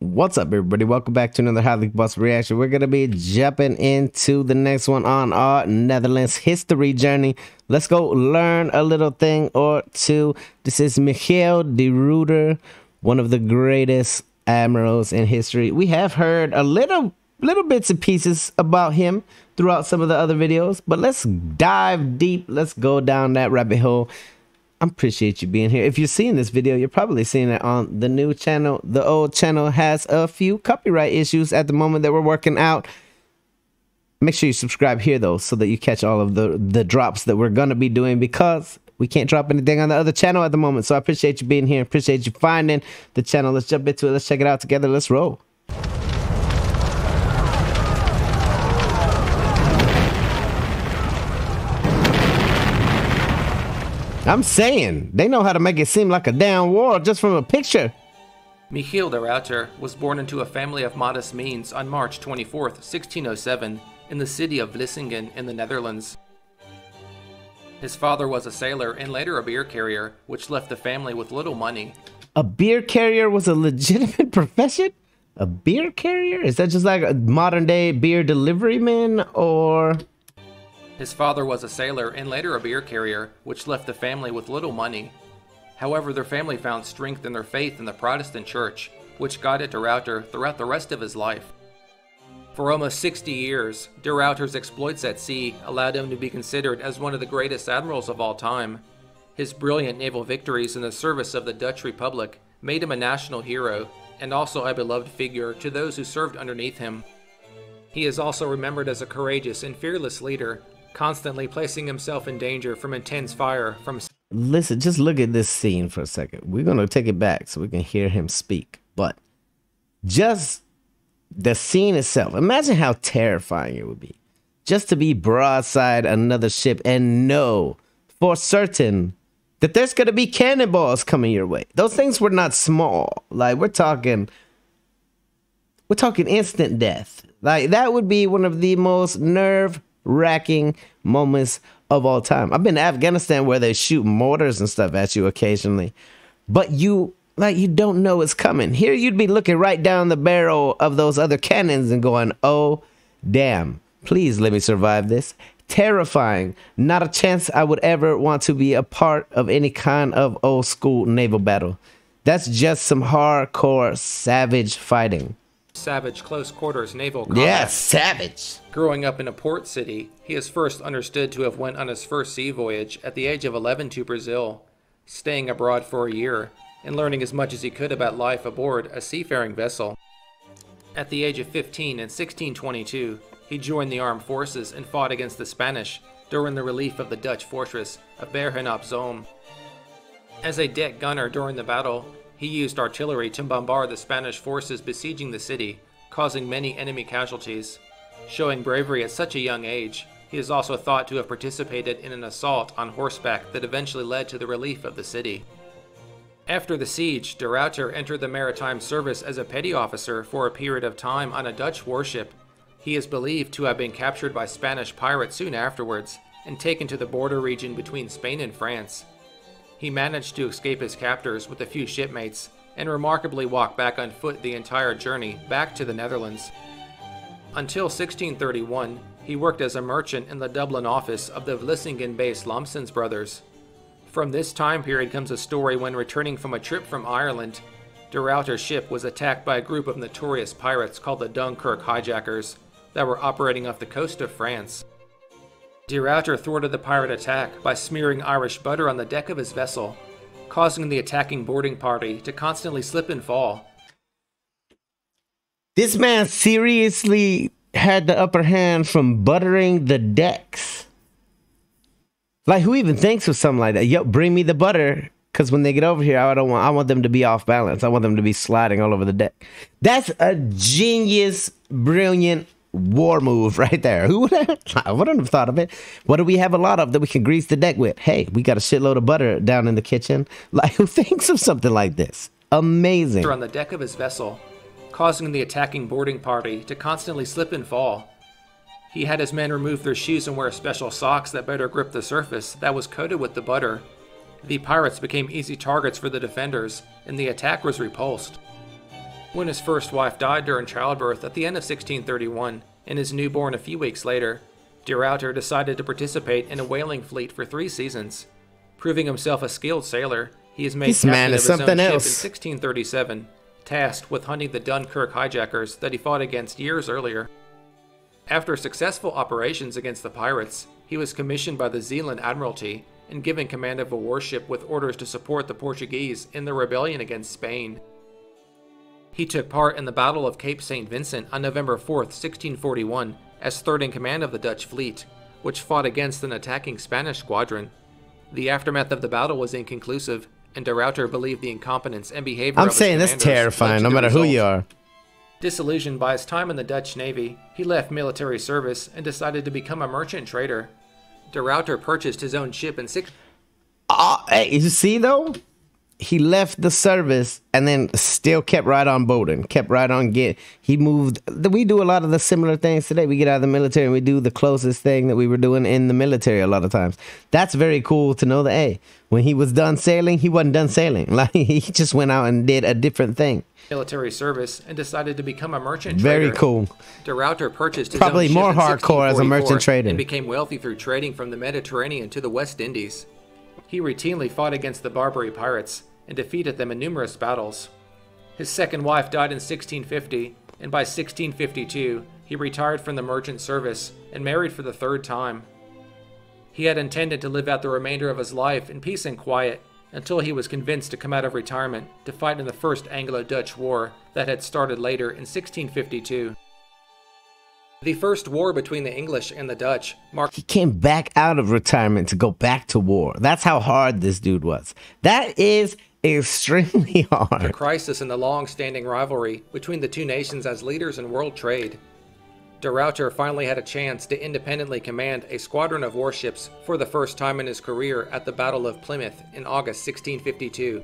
What's up, everybody? Welcome back to another Highly Boss reaction. We're going to be jumping into the next one on our Netherlands history journey. Let's go learn a little thing or two. This is Michiel de Ruyter, one of the greatest admirals in history. We have heard a little little bits and pieces about him throughout some of the other videos, but let's dive deep. Let's go down that rabbit hole I appreciate you being here. If you're seeing this video, you're probably seeing it on the new channel. The old channel has a few copyright issues at the moment that we're working out. Make sure you subscribe here though, so that you catch all of the the drops that we're gonna be doing because we can't drop anything on the other channel at the moment. So I appreciate you being here. Appreciate you finding the channel. Let's jump into it. Let's check it out together. Let's roll. I'm saying, they know how to make it seem like a damn war just from a picture. Michiel de Ruyter was born into a family of modest means on March 24, 1607, in the city of Vlissingen in the Netherlands. His father was a sailor and later a beer carrier, which left the family with little money. A beer carrier was a legitimate profession? A beer carrier? Is that just like a modern day beer delivery man or his father was a sailor and later a beer carrier, which left the family with little money. However, their family found strength in their faith in the Protestant Church, which guided de Ruyter throughout the rest of his life. For almost 60 years, de Ruyter's exploits at sea allowed him to be considered as one of the greatest admirals of all time. His brilliant naval victories in the service of the Dutch Republic made him a national hero and also a beloved figure to those who served underneath him. He is also remembered as a courageous and fearless leader constantly placing himself in danger from intense fire from Listen, just look at this scene for a second. We're going to take it back so we can hear him speak. But just the scene itself, imagine how terrifying it would be just to be broadside another ship and know for certain that there's going to be cannonballs coming your way. Those things were not small. Like we're talking we're talking instant death. Like that would be one of the most nerve racking moments of all time. I've been to Afghanistan where they shoot mortars and stuff at you occasionally, but you like you don't know it's coming. Here you'd be looking right down the barrel of those other cannons and going, "Oh, damn. Please let me survive this." Terrifying. Not a chance I would ever want to be a part of any kind of old school naval battle. That's just some hardcore savage fighting savage close quarters naval combat. Yes, savage. Growing up in a port city, he is first understood to have went on his first sea voyage at the age of 11 to Brazil, staying abroad for a year and learning as much as he could about life aboard a seafaring vessel. At the age of 15 in 1622, he joined the armed forces and fought against the Spanish during the relief of the Dutch fortress of Bergen op Zoom. As a deck gunner during the battle, he used artillery to bombard the Spanish forces besieging the city, causing many enemy casualties. Showing bravery at such a young age, he is also thought to have participated in an assault on horseback that eventually led to the relief of the city. After the siege, de Ruyter entered the maritime service as a petty officer for a period of time on a Dutch warship. He is believed to have been captured by Spanish pirates soon afterwards and taken to the border region between Spain and France. He managed to escape his captors with a few shipmates and remarkably walked back on foot the entire journey back to the Netherlands. Until 1631, he worked as a merchant in the Dublin office of the Vlissingen-based Lampsins brothers. From this time period comes a story when returning from a trip from Ireland, de Ruyter's ship was attacked by a group of notorious pirates called the Dunkirk hijackers that were operating off the coast of France. De Ruyter thwarted the pirate attack by smearing Irish butter on the deck of his vessel, causing the attacking boarding party to constantly slip and fall. This man seriously had the upper hand from buttering the decks. Like who even thinks of something like that? Yo, bring me the butter. Cause when they get over here, I don't want I want them to be off balance. I want them to be sliding all over the deck. That's a genius, brilliant war move right there. Who would have, I wouldn't have thought of it. What do we have a lot of that we can grease the deck with? Hey, we got a shitload of butter down in the kitchen. Like, who thinks of something like this? Amazing. On the deck of his vessel, causing the attacking boarding party to constantly slip and fall. He had his men remove their shoes and wear special socks that better grip the surface that was coated with the butter. The pirates became easy targets for the defenders, and the attack was repulsed. When his first wife died during childbirth at the end of 1631 and his newborn a few weeks later, De Ruyter decided to participate in a whaling fleet for three seasons. Proving himself a skilled sailor, he is made This captain man of is his own something ship in 1637, tasked with hunting the Dunkirk hijackers that he fought against years earlier. After successful operations against the pirates, he was commissioned by the Zealand Admiralty and given command of a warship with orders to support the Portuguese in their rebellion against Spain. He took part in the Battle of Cape St. Vincent on November 4, 1641, as third in command of the Dutch fleet, which fought against an attacking Spanish squadron. The aftermath of the battle was inconclusive, and de Ruyter believed the incompetence and behavior I'm saying that's led terrifying, no matter who you are. Disillusioned by his time in the Dutch Navy, he left military service and decided to become a merchant trader. De Ruyter purchased his own ship in six. Uh, hey, you see though, he left the service and then still kept right on boating, kept right on get. He moved. We do a lot of the similar things today. We get out of the military and we do the closest thing that we were doing in the military a lot of times. That's very cool to know that. Hey, when he was done sailing, he wasn't done sailing. Like he just went out and did a different thing. military service and decided to become a merchant Very trader. cool. De Ruyter purchased his Probably more hardcore as a merchant trader. and became wealthy through trading from the Mediterranean to the West Indies. He routinely fought against the Barbary pirates and defeated them in numerous battles. His second wife died in 1650, and by 1652 he retired from the merchant service and married for the third time. He had intended to live out the remainder of his life in peace and quiet until he was convinced to come out of retirement to fight in the First Anglo Dutch War that had started later in 1652. The First War between the English and the Dutch marked He came back out of retirement to go back to war. That's how hard this dude was. That is extremely hard. crisis in the long standing rivalry between the two nations as leaders in world trade. De Ruyter finally had a chance to independently command a squadron of warships for the first time in his career at the Battle of Plymouth in August 1652.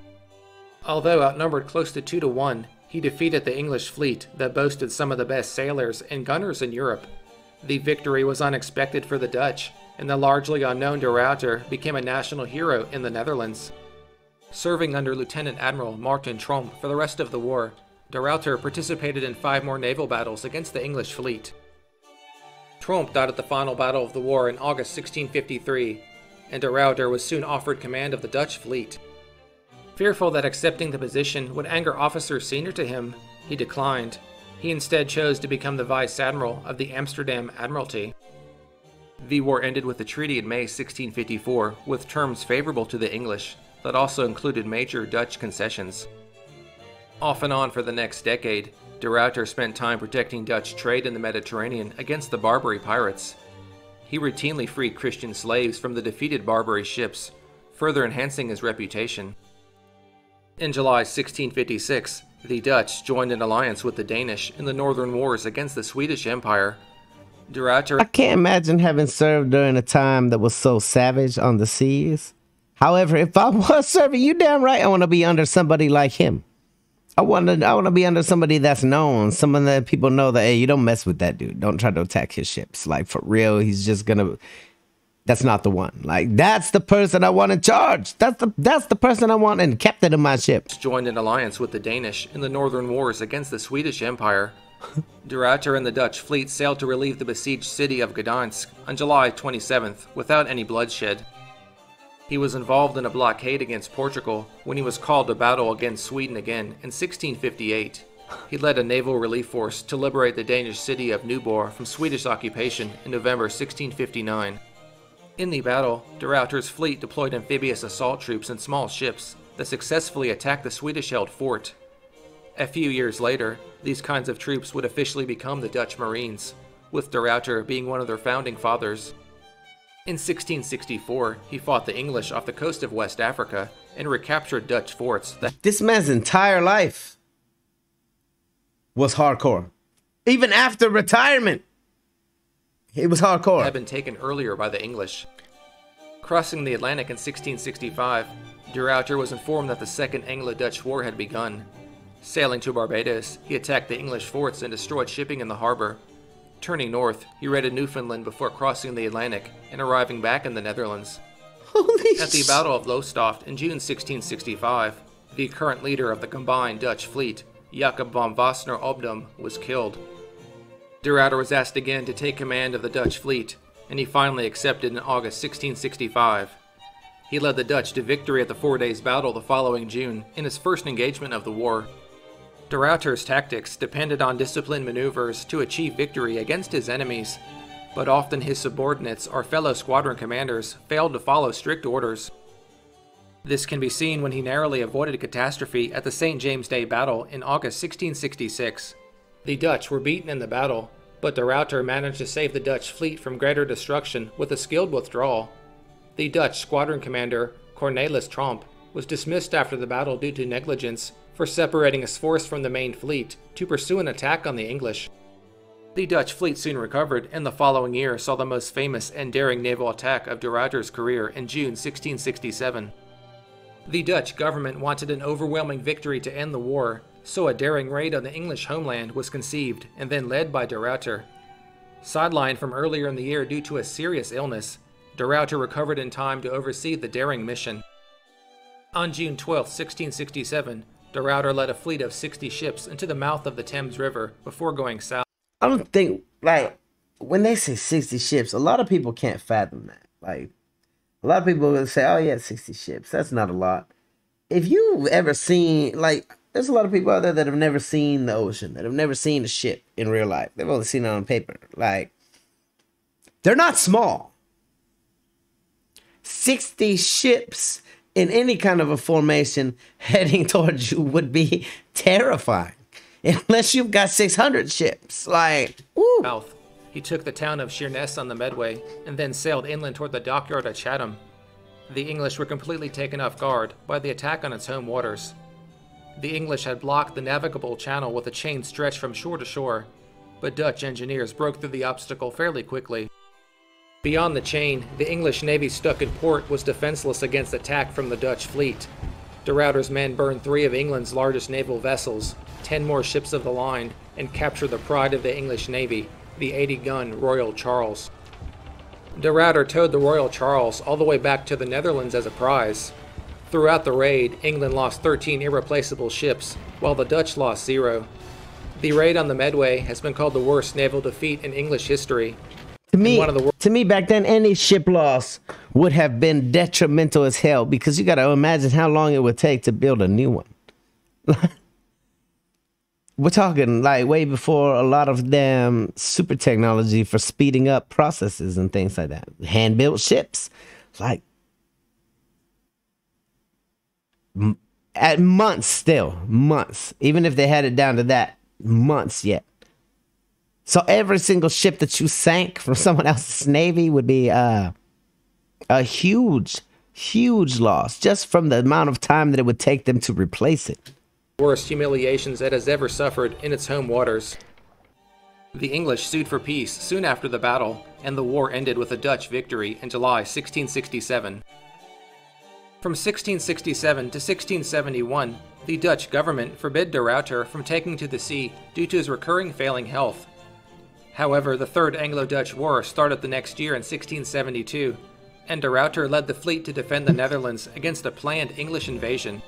Although outnumbered close to 2 to 1, he defeated the English fleet that boasted some of the best sailors and gunners in Europe. The victory was unexpected for the Dutch, and the largely unknown De Ruyter became a national hero in the Netherlands. Serving under Lieutenant Admiral Martin Tromp for the rest of the war, De Ruyter participated in five more naval battles against the English fleet. Tromp died at the final battle of the war in August 1653, and De Ruyter was soon offered command of the Dutch fleet. Fearful that accepting the position would anger officers senior to him, he declined. He instead chose to become the vice admiral of the Amsterdam Admiralty. The war ended with a treaty in May 1654 with terms favorable to the English that also included major Dutch concessions. Off and on for the next decade, de Ruyter spent time protecting Dutch trade in the Mediterranean against the Barbary pirates. He routinely freed Christian slaves from the defeated Barbary ships, further enhancing his reputation. In July 1656, the Dutch joined an alliance with the Danish in the northern wars against the Swedish Empire. De Ruyter I can't imagine having served during a time that was so savage on the seas. However, if I was serving, you damn right I want to be under somebody like him. I want to I want to be under somebody that's known, someone that people know that hey, you don't mess with that dude. Don't try to attack his ships. Like for real, he's just gonna. That's not the one. Like that's the person I want in charge. That's the that's the person I want and captain of my ship. joined an alliance with the Danish in the northern wars against the Swedish Empire. De Ruyter and the Dutch fleet sailed to relieve the besieged city of Gdansk on July 27th without any bloodshed. He was involved in a blockade against Portugal when he was called to battle against Sweden again in 1658. He led a naval relief force to liberate the Danish city of Nyborg from Swedish occupation in November 1659. In the battle, De Ruyter's fleet deployed amphibious assault troops and small ships that successfully attacked the Swedish held fort. A few years later, these kinds of troops would officially become the Dutch Marines, with De Ruyter being one of their founding fathers. In 1664, he fought the English off the coast of West Africa and recaptured Dutch forts that This man's entire life was hardcore. Even after retirement, it was hardcore. had been taken earlier by the English. Crossing the Atlantic in 1665, De Ruyter was informed that the Second Anglo-Dutch War had begun. Sailing to Barbados, he attacked the English forts and destroyed shipping in the harbor. Turning north, he raided Newfoundland before crossing the Atlantic and arriving back in the Netherlands. Holy At the Battle of Lowestoft in June 1665, the current leader of the combined Dutch fleet, Jacob von Wassenaar Obdam, was killed. De Ruyter was asked again to take command of the Dutch fleet, and he finally accepted in August 1665. He led the Dutch to victory at the Four Days Battle the following June in his first engagement of the war. De Ruyter's tactics depended on disciplined maneuvers to achieve victory against his enemies, but often his subordinates or fellow squadron commanders failed to follow strict orders. This can be seen when he narrowly avoided a catastrophe at the St. James Day battle in August 1666. The Dutch were beaten in the battle, but de Ruyter managed to save the Dutch fleet from greater destruction with a skilled withdrawal. The Dutch squadron commander, Cornelis Tromp, was dismissed after the battle due to negligence for separating his force from the main fleet to pursue an attack on the English. The Dutch fleet soon recovered, and the following year saw the most famous and daring naval attack of de Ruyter's career in June 1667. The Dutch government wanted an overwhelming victory to end the war, so a daring raid on the English homeland was conceived and then led by de Ruyter. Sidelined from earlier in the year due to a serious illness, de Ruyter recovered in time to oversee the daring mission. On June 12, 1667, de Ruyter led a fleet of 60 ships into the mouth of the Thames River before going south. I don't think like when they say 60 ships, a lot of people can't fathom that. Like a lot of people will say, "Oh yeah, 60 ships. That's not a lot." If you've ever seen like there's a lot of people out there that have never seen the ocean, that have never seen a ship in real life. They've only seen it on paper. Like, they're not small. 60 ships in any kind of a formation heading towards you would be terrifying. Unless you've got 600 ships. Like, woo. South. He took the town of Sheerness on the Medway and then sailed inland toward the dockyard at Chatham. The English were completely taken off guard by the attack on its home waters. The English had blocked the navigable channel with a chain stretched from shore to shore, but Dutch engineers broke through the obstacle fairly quickly. Beyond the chain, the English navy stuck in port was defenseless against attack from the Dutch fleet. De Ruyter's men burned three of England's largest naval vessels, ten more ships of the line, and captured the pride of the English navy, the 80-gun Royal Charles. De Ruyter towed the Royal Charles all the way back to the Netherlands as a prize, Throughout the raid, England lost 13 irreplaceable ships, while the Dutch lost zero. The raid on the Medway has been called the worst naval defeat in English history. To me, to me, back then, any ship loss would have been detrimental as hell because you got to imagine how long it would take to build a new one. We're talking like way before a lot of damn super technology for speeding up processes and things like that. Hand built ships, like at months still months even if they had it down to that months yet so every single ship that you sank from someone else's navy would be uh, a huge huge loss just from the amount of time that it would take them to replace it. Worst humiliations it has ever suffered in its home waters. The english sued for peace soon after the battle and the war ended with a dutch victory in july 1667 from 1667 to 1671, the Dutch government forbid de Ruyter from taking to the sea due to his recurring failing health. However, the Third Anglo-Dutch War started the next year in 1672, and de Ruyter led the fleet to defend the Netherlands against a planned English invasion.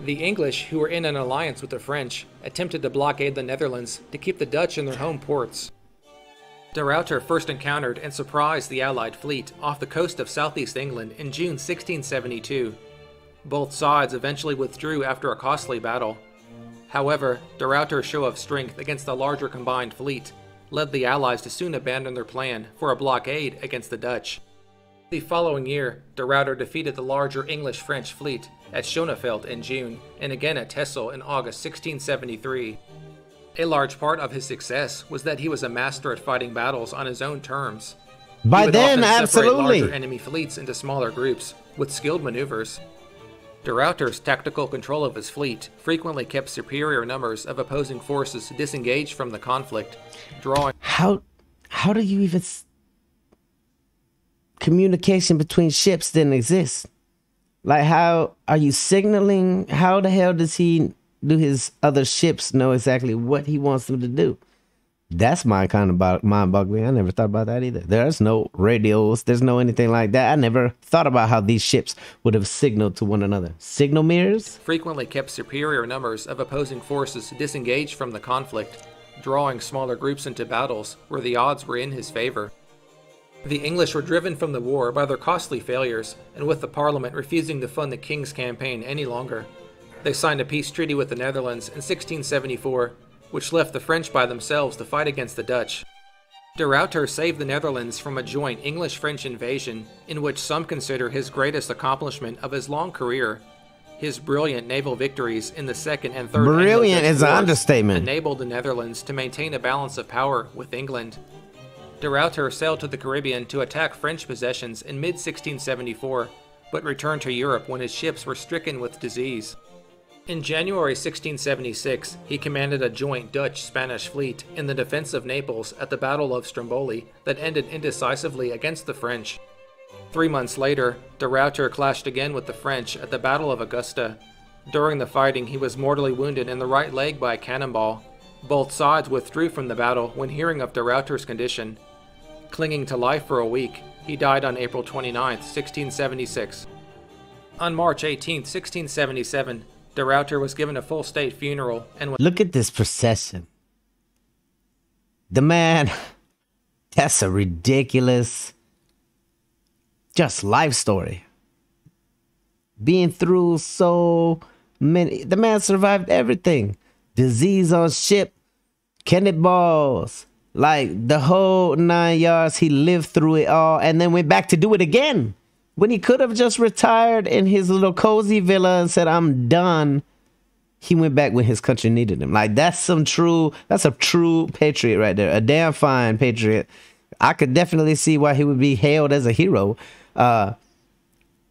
The English, who were in an alliance with the French, attempted to blockade the Netherlands to keep the Dutch in their home ports. De Ruyter first encountered and surprised the Allied fleet off the coast of southeast England in June 1672. Both sides eventually withdrew after a costly battle. However, de Ruyter's show of strength against the larger combined fleet led the Allies to soon abandon their plan for a blockade against the Dutch. The following year, de Ruyter defeated the larger English-French fleet at Schooneveld in June and again at Texel in August 1673. A large part of his success was that he was a master at fighting battles on his own terms. By then, absolutely. Larger enemy fleets into smaller groups with skilled maneuvers. De Ruyter's tactical control of his fleet frequently kept superior numbers of opposing forces disengaged from the conflict, drawing. How, how do you even? Communication between ships didn't exist. Like, how are you signaling? How the hell does he do his other ships know exactly what he wants them to do? That's my kind of mind boggling. I never thought about that either. There's no radios, there's no anything like that. I never thought about how these ships would have signaled to one another. Signal mirrors? Frequently kept superior numbers of opposing forces disengaged from the conflict, drawing smaller groups into battles where the odds were in his favor. The English were driven from the war by their costly failures, and with the Parliament refusing to fund the King's campaign any longer. They signed a peace treaty with the Netherlands in 1674 which left the French by themselves to fight against the Dutch. De Ruyter saved the Netherlands from a joint English French invasion, in which some consider his greatest accomplishment of his long career. His brilliant naval victories in the Second and Third Brilliant is an understatement. enabled the Netherlands to maintain a balance of power with England. De Ruyter sailed to the Caribbean to attack French possessions in mid 1674, but returned to Europe when his ships were stricken with disease. In January 1676, he commanded a joint Dutch Spanish fleet in the defense of Naples at the Battle of Stromboli that ended indecisively against the French. Three months later, de Ruyter clashed again with the French at the Battle of Augusta. During the fighting, he was mortally wounded in the right leg by a cannonball. Both sides withdrew from the battle when hearing of de Ruyter's condition. Clinging to life for a week, he died on April 29, 1676. On March 18, 1677, De Ruyter was given a full state funeral and was- Look at this procession. The man, that's a ridiculous, just life story. Being through so many, the man survived everything disease on ship, cannonballs, like the whole nine yards. He lived through it all and then went back to do it again when he could have just retired in his little cozy villa and said, I'm done, he went back when his country needed him. Like that's some true, that's a true patriot right there. A damn fine patriot. I could definitely see why he would be hailed as a hero. Uh,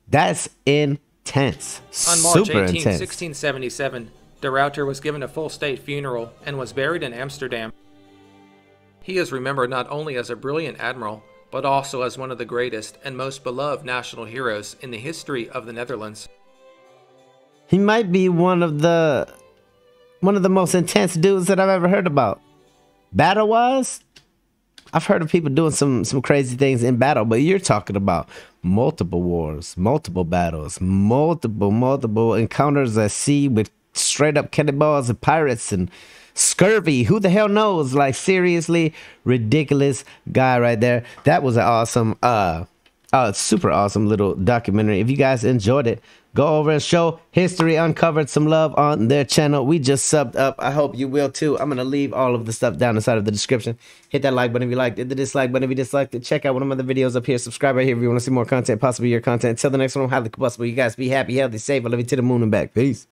that's intense. On March Super 18, intense. 1677, De Ruyter was given a full state funeral and was buried in Amsterdam. He is remembered not only as a brilliant admiral, but also as one of the greatest and most beloved national heroes in the history of the Netherlands. He might be one of the one of the most intense dudes that I've ever heard about. Battle wise, I've heard of people doing some some crazy things in battle, but you're talking about multiple wars, multiple battles, multiple multiple encounters at sea with straight up cannonballs and pirates and scurvy. Who the hell knows? Like seriously, ridiculous guy right there. That was an awesome, uh, uh, super awesome little documentary. If you guys enjoyed it, go over and show History Uncovered some love on their channel. We just subbed up. I hope you will too. I'm gonna leave all of the stuff down inside of the description. Hit that like button if you liked it. The dislike button if you disliked it. Check out one of my other videos up here. Subscribe right here if you want to see more content, possibly your content. Until the next one, I'm highly combustible. You guys be happy, healthy, safe. I love you to the moon and back. Peace.